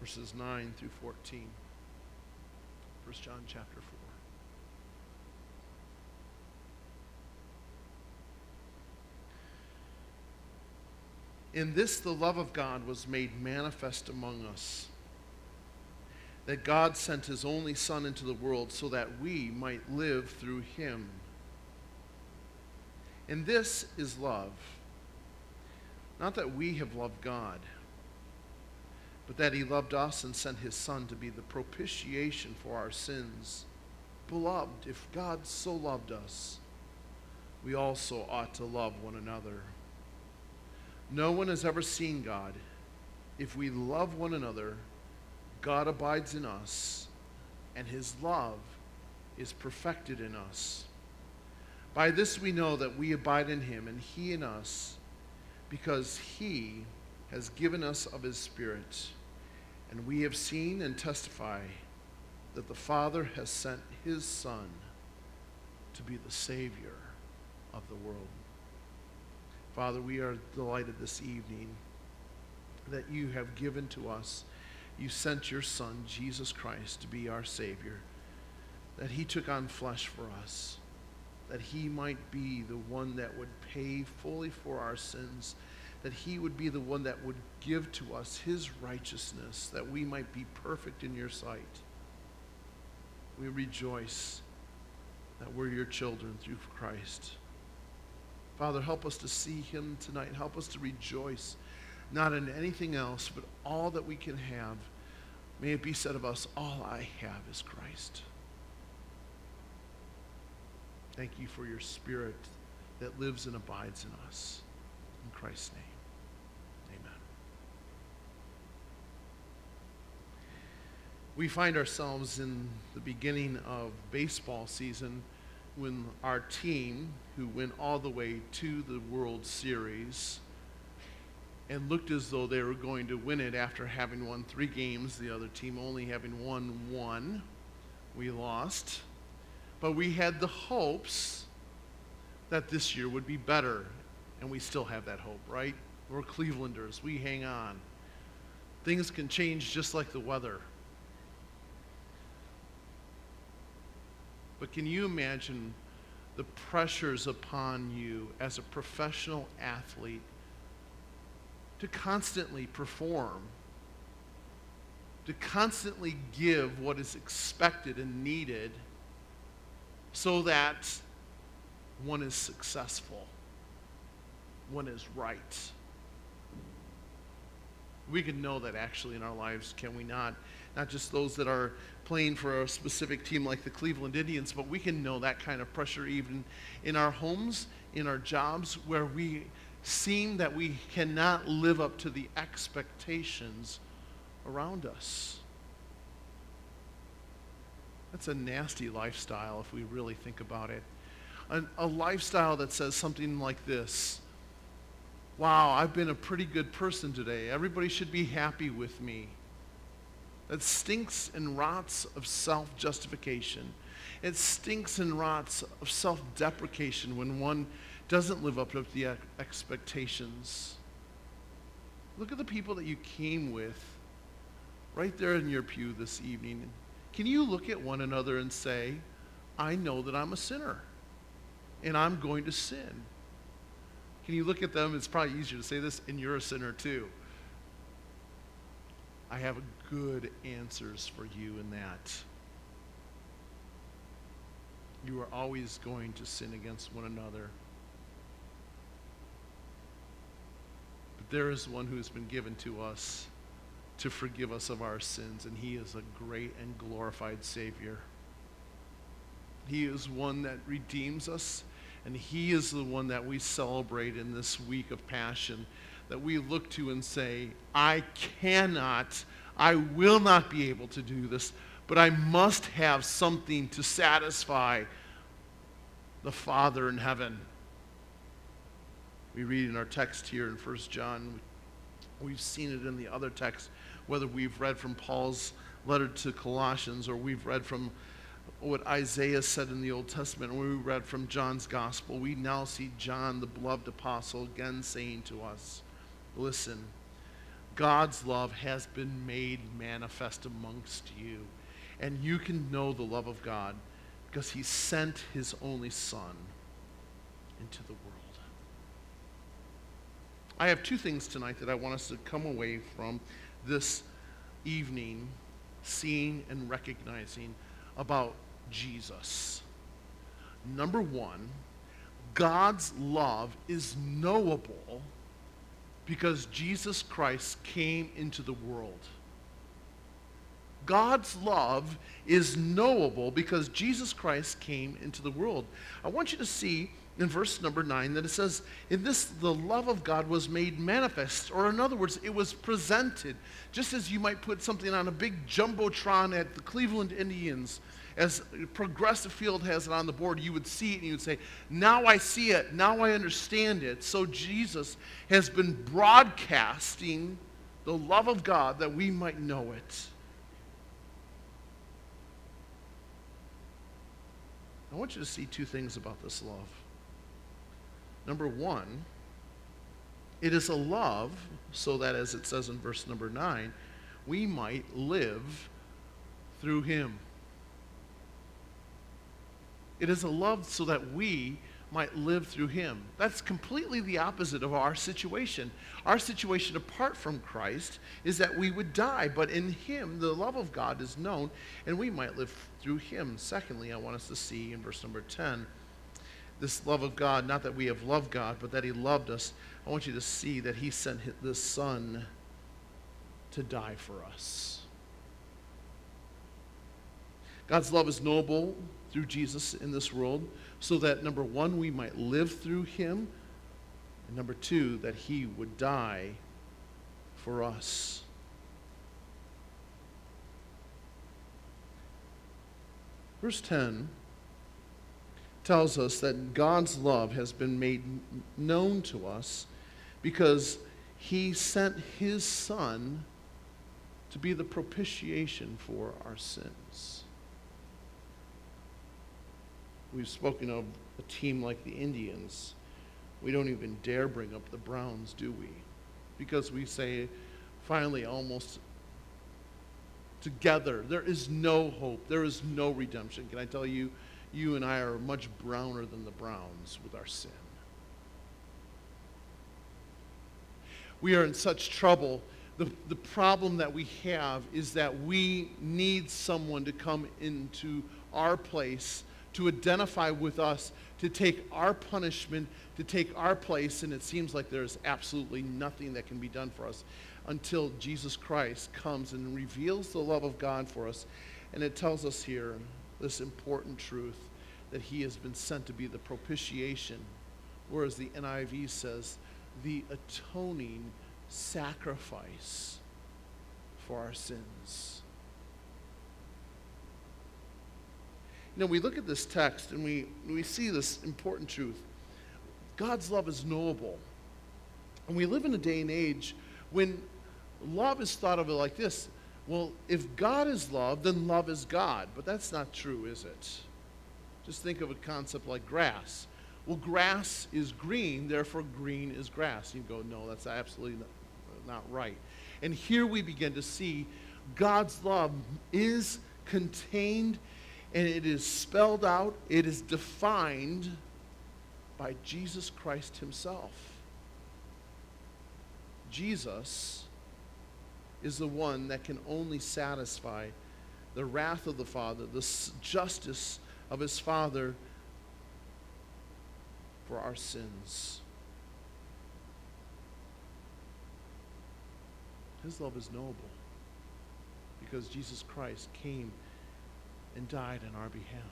verses 9 through 14. 1 John chapter 4. In this, the love of God was made manifest among us. That God sent his only Son into the world so that we might live through him. And this is love. Not that we have loved God, but that he loved us and sent his Son to be the propitiation for our sins. Beloved, if God so loved us, we also ought to love one another. No one has ever seen God. If we love one another, God abides in us, and his love is perfected in us. By this we know that we abide in him, and he in us, because he has given us of his Spirit. And we have seen and testify that the Father has sent his Son to be the Savior of the world. Father, we are delighted this evening that you have given to us. You sent your Son, Jesus Christ, to be our Savior, that he took on flesh for us, that he might be the one that would pay fully for our sins, that he would be the one that would give to us his righteousness, that we might be perfect in your sight. We rejoice that we're your children through Christ. Father, help us to see him tonight. Help us to rejoice, not in anything else, but all that we can have. May it be said of us, all I have is Christ. Thank you for your spirit that lives and abides in us. In Christ's name, amen. We find ourselves in the beginning of baseball season when our team, who went all the way to the World Series and looked as though they were going to win it after having won three games, the other team only having won one, we lost. But we had the hopes that this year would be better, and we still have that hope, right? We're Clevelanders, we hang on. Things can change just like the weather. But can you imagine the pressures upon you as a professional athlete to constantly perform, to constantly give what is expected and needed so that one is successful, one is right? We can know that actually in our lives, can we not? Not just those that are playing for a specific team like the Cleveland Indians, but we can know that kind of pressure even in our homes, in our jobs, where we seem that we cannot live up to the expectations around us. That's a nasty lifestyle if we really think about it. A, a lifestyle that says something like this Wow, I've been a pretty good person today. Everybody should be happy with me that stinks and rots of self justification. It stinks and rots of self deprecation when one doesn't live up to the expectations. Look at the people that you came with right there in your pew this evening. Can you look at one another and say, I know that I'm a sinner and I'm going to sin? Can you look at them? It's probably easier to say this, and you're a sinner too. I have good answers for you in that. You are always going to sin against one another. But there is one who has been given to us to forgive us of our sins, and he is a great and glorified Savior. He is one that redeems us, and he is the one that we celebrate in this week of passion that we look to and say, I cannot, I will not be able to do this, but I must have something to satisfy the Father in heaven. We read in our text here in 1 John, we've seen it in the other text, whether we've read from Paul's letter to Colossians or we've read from what Isaiah said in the Old Testament, or we read from John's gospel, we now see John, the beloved apostle, again saying to us, Listen, God's love has been made manifest amongst you. And you can know the love of God because he sent his only Son into the world. I have two things tonight that I want us to come away from this evening seeing and recognizing about Jesus. Number one, God's love is knowable because Jesus Christ came into the world. God's love is knowable because Jesus Christ came into the world. I want you to see in verse number 9 that it says, In this the love of God was made manifest, or in other words, it was presented. Just as you might put something on a big jumbotron at the Cleveland Indians, as Progressive Field has it on the board, you would see it and you would say, Now I see it, now I understand it. So Jesus has been broadcasting the love of God that we might know it. I want you to see two things about this love. Number one, it is a love so that, as it says in verse number nine, we might live through him. It is a love so that we might live through him. That's completely the opposite of our situation. Our situation apart from Christ is that we would die, but in him the love of God is known and we might live through him. Secondly, I want us to see in verse number 10 this love of God, not that we have loved God, but that He loved us. I want you to see that He sent the Son to die for us. God's love is noble through Jesus in this world, so that number one, we might live through Him, and number two, that He would die for us. Verse 10 tells us that God's love has been made known to us because he sent his son to be the propitiation for our sins. We've spoken of a team like the Indians. We don't even dare bring up the Browns, do we? Because we say, finally, almost together, there is no hope, there is no redemption. Can I tell you? you and I are much browner than the Browns with our sin. We are in such trouble. The, the problem that we have is that we need someone to come into our place, to identify with us, to take our punishment, to take our place, and it seems like there's absolutely nothing that can be done for us until Jesus Christ comes and reveals the love of God for us. And it tells us here this important truth that he has been sent to be the propitiation, whereas the NIV says the atoning sacrifice for our sins. You know, we look at this text and we, we see this important truth. God's love is knowable. And we live in a day and age when love is thought of like this well, if God is love, then love is God. But that's not true, is it? Just think of a concept like grass. Well, grass is green, therefore green is grass. You go, no, that's absolutely not, not right. And here we begin to see God's love is contained and it is spelled out, it is defined by Jesus Christ Himself. Jesus is the one that can only satisfy the wrath of the Father, the justice of his Father for our sins. His love is noble because Jesus Christ came and died on our behalf.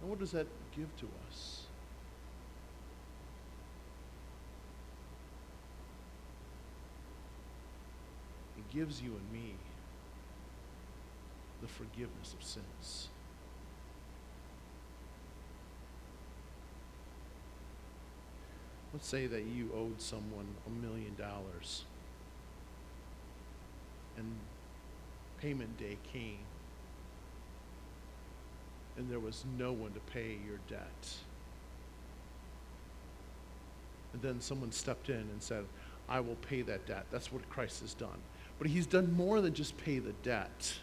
And what does that give to us? It gives you and me the forgiveness of sins. Let's say that you owed someone a million dollars and payment day came and there was no one to pay your debt. And then someone stepped in and said, I will pay that debt. That's what Christ has done. But he's done more than just pay the debt.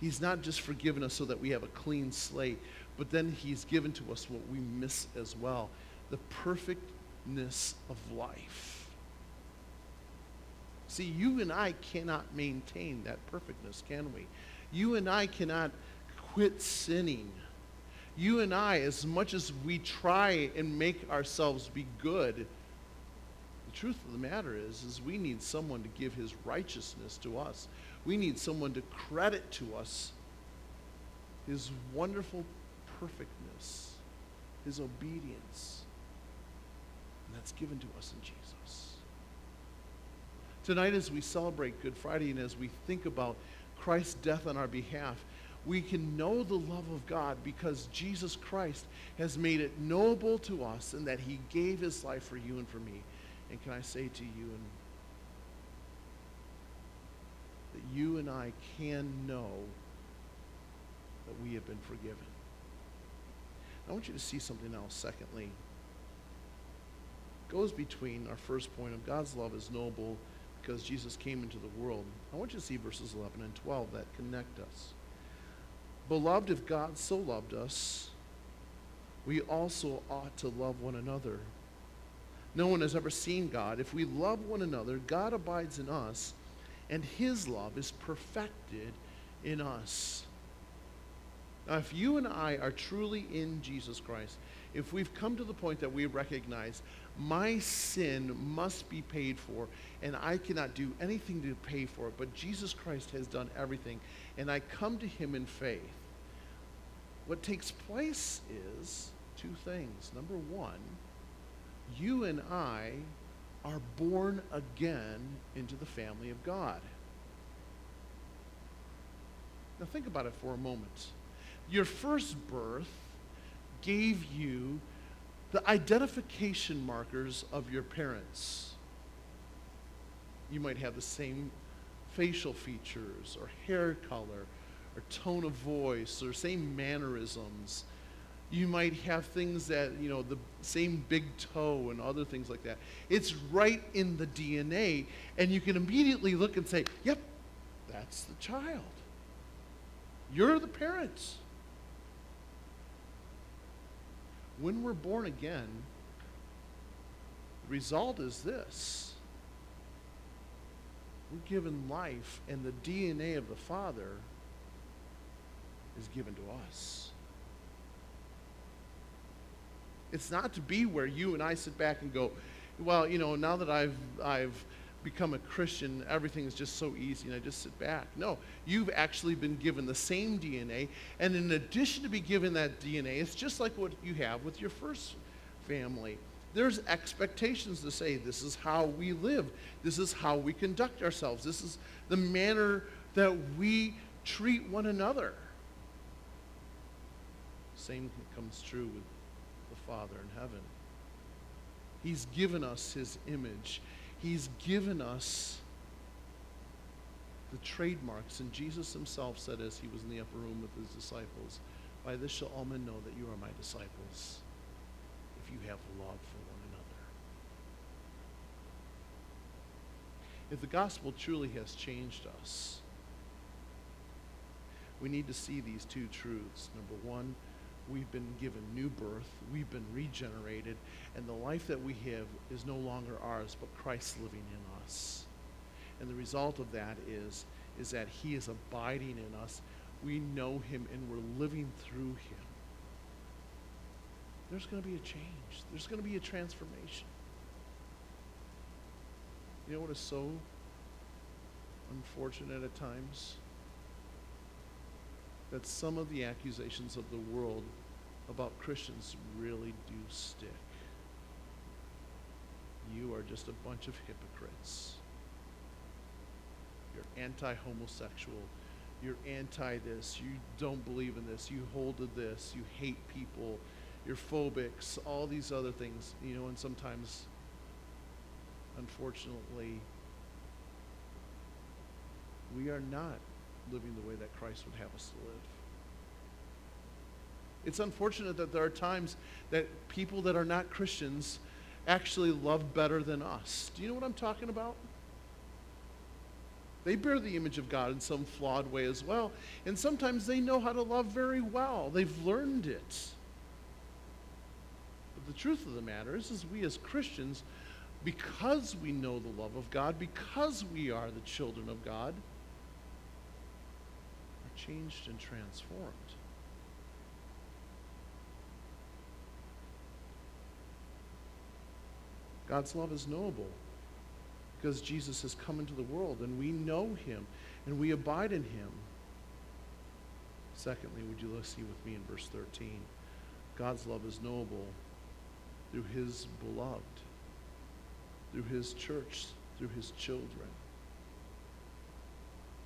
He's not just forgiven us so that we have a clean slate, but then he's given to us what we miss as well the perfectness of life. See, you and I cannot maintain that perfectness, can we? You and I cannot quit sinning. You and I, as much as we try and make ourselves be good, the truth of the matter is, is we need someone to give his righteousness to us. We need someone to credit to us his wonderful perfectness, his obedience. And that's given to us in Jesus. Tonight, as we celebrate Good Friday and as we think about Christ's death on our behalf, we can know the love of God because Jesus Christ has made it knowable to us and that he gave his life for you and for me. And can I say to you and that you and I can know that we have been forgiven. I want you to see something else, secondly. It goes between our first point of God's love is noble because Jesus came into the world. I want you to see verses 11 and 12 that connect us. Beloved, if God so loved us, we also ought to love one another. No one has ever seen God. If we love one another, God abides in us, and his love is perfected in us. Now, if you and I are truly in Jesus Christ, if we've come to the point that we recognize my sin must be paid for, and I cannot do anything to pay for it, but Jesus Christ has done everything, and I come to him in faith, what takes place is two things. Number one, you and I are born again into the family of God. Now, think about it for a moment. Your first birth gave you the identification markers of your parents. You might have the same facial features or hair color or tone of voice or same mannerisms. You might have things that, you know, the same big toe and other things like that. It's right in the DNA, and you can immediately look and say, yep, that's the child. You're the parents. When we're born again, the result is this we're given life, and the DNA of the Father is given to us. It's not to be where you and I sit back and go, well, you know, now that I've, I've become a Christian, everything is just so easy and I just sit back. No, you've actually been given the same DNA. And in addition to be given that DNA, it's just like what you have with your first family. There's expectations to say, this is how we live, this is how we conduct ourselves, this is the manner that we treat one another. Same comes true with the Father in heaven. He's given us his image. He's given us the trademarks. And Jesus himself said as he was in the upper room with his disciples, By this shall all men know that you are my disciples, if you have love for one another. If the gospel truly has changed us, we need to see these two truths. Number one, we've been given new birth, we've been regenerated, and the life that we have is no longer ours, but Christ living in us. And the result of that is, is that He is abiding in us. We know Him and we're living through Him. There's going to be a change, there's going to be a transformation. You know what is so unfortunate at times? That some of the accusations of the world about Christians really do stick. You are just a bunch of hypocrites. You're anti homosexual. You're anti this. You don't believe in this. You hold to this. You hate people. You're phobics. All these other things, you know, and sometimes, unfortunately, we are not living the way that Christ would have us to live. It's unfortunate that there are times that people that are not Christians actually love better than us. Do you know what I'm talking about? They bear the image of God in some flawed way as well. And sometimes they know how to love very well. They've learned it. But the truth of the matter is, is we as Christians, because we know the love of God, because we are the children of God, changed and transformed. God's love is knowable because Jesus has come into the world and we know him and we abide in him. Secondly, would you look see with me in verse 13? God's love is knowable through his beloved, through his church, through his children.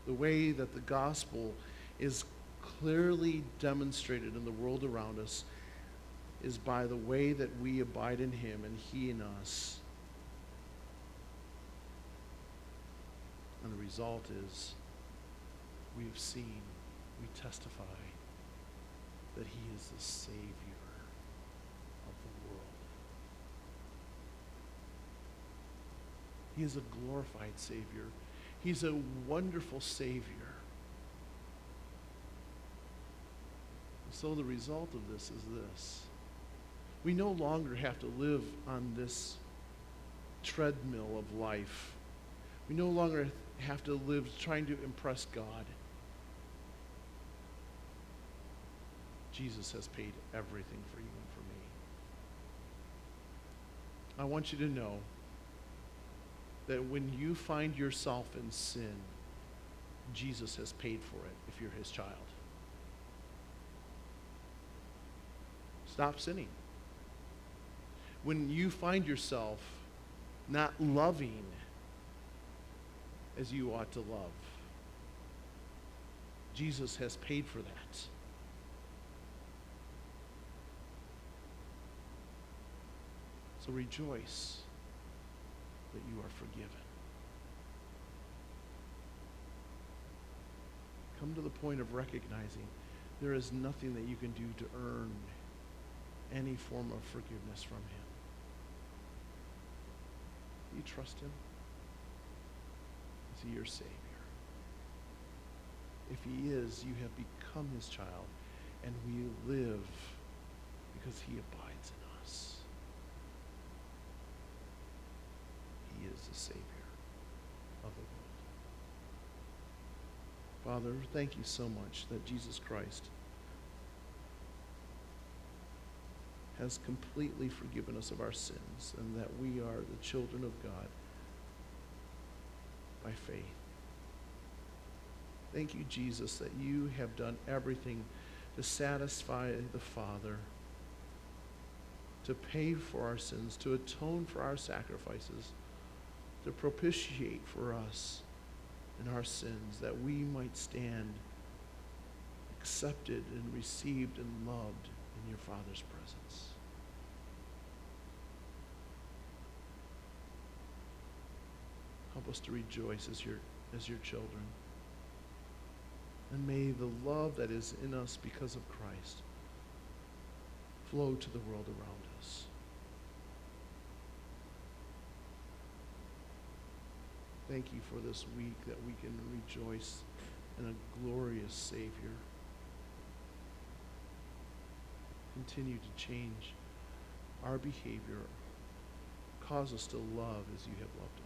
The way that the gospel is clearly demonstrated in the world around us is by the way that we abide in him and he in us. And the result is we have seen, we testify that he is the Savior of the world. He is a glorified Savior. He's a wonderful Savior. So the result of this is this. We no longer have to live on this treadmill of life. We no longer have to live trying to impress God. Jesus has paid everything for you and for me. I want you to know that when you find yourself in sin, Jesus has paid for it if you're his child. Stop sinning. When you find yourself not loving as you ought to love, Jesus has paid for that. So rejoice that you are forgiven. Come to the point of recognizing there is nothing that you can do to earn any form of forgiveness from Him. Do you trust Him? Is He your Savior? If He is, you have become His child, and we live because He abides in us. He is the Savior of the world. Father, thank you so much that Jesus Christ has completely forgiven us of our sins and that we are the children of God by faith. Thank you, Jesus, that you have done everything to satisfy the Father, to pay for our sins, to atone for our sacrifices, to propitiate for us in our sins, that we might stand accepted and received and loved your Father's presence. Help us to rejoice as your, as your children. And may the love that is in us because of Christ flow to the world around us. Thank you for this week that we can rejoice in a glorious Savior. Continue to change our behavior. Cause us to love as you have loved us.